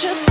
just